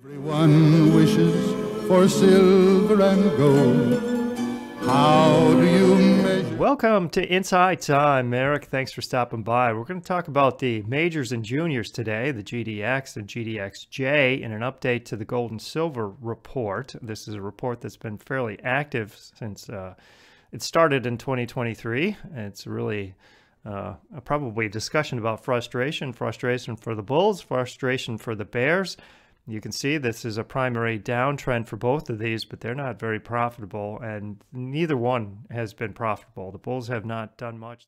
Everyone wishes for silver and gold. How do you measure? Welcome to Inside Time, Eric. Thanks for stopping by. We're going to talk about the majors and juniors today, the GDX and GDXJ, in an update to the Gold and Silver report. This is a report that's been fairly active since uh, it started in 2023. It's really uh, probably a discussion about frustration, frustration for the Bulls, frustration for the Bears. You can see this is a primary downtrend for both of these, but they're not very profitable, and neither one has been profitable. The Bulls have not done much.